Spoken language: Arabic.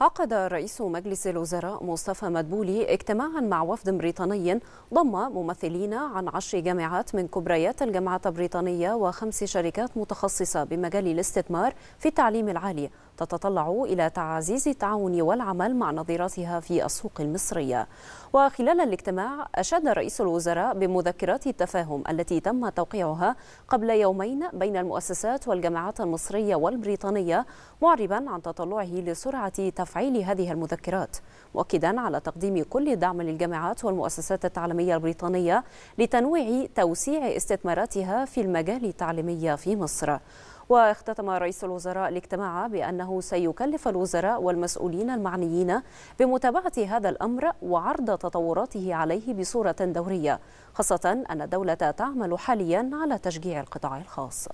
عقد رئيس مجلس الوزراء مصطفى مدبولي اجتماعا مع وفد بريطاني ضم ممثلين عن عشر جامعات من كبريات الجامعات البريطانية وخمس شركات متخصصة بمجال الاستثمار في التعليم العالي تتطلع إلى تعزيز التعاون والعمل مع نظيراتها في السوق المصرية. وخلال الاجتماع أشاد رئيس الوزراء بمذكرات التفاهم التي تم توقيعها قبل يومين بين المؤسسات والجامعات المصرية والبريطانية معربا عن تطلعه لسرعة تفعيل هذه المذكرات مؤكدا على تقديم كل الدعم للجامعات والمؤسسات التعليمية البريطانية لتنويع توسيع استثماراتها في المجال التعليمي في مصر. واختتم رئيس الوزراء الاجتماع بأنه سيكلف الوزراء والمسؤولين المعنيين بمتابعة هذا الأمر وعرض تطوراته عليه بصورة دورية خاصة أن الدولة تعمل حاليا على تشجيع القطاع الخاص.